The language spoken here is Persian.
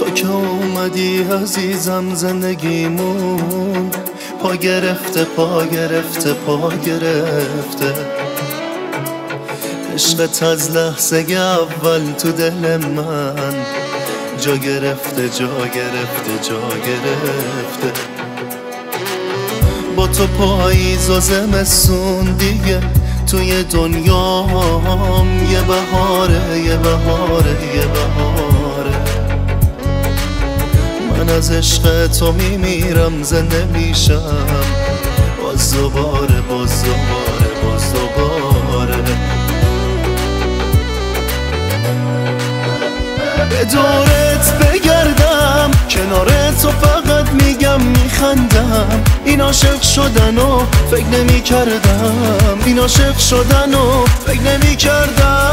تو که اومدی عزیزم زندگیمون پا گرفته پا گرفته پا گرفته. عشقت از لحظه اول تو دل من جا گرفته جا گرفته جا گرفته. با تو پاییز و زمستون دیگه توی دنیام یه بهاره یه بهاره یه بهاره. من از عشق تو میمیرم زنده میشم. باز دوباره باز دوباره باز دوباره به دورت بگردم کنار تو فقط میگم میخندم. این عاشق شدن و فکر نمی کردم این عاشق شدن و فکر نمی کردم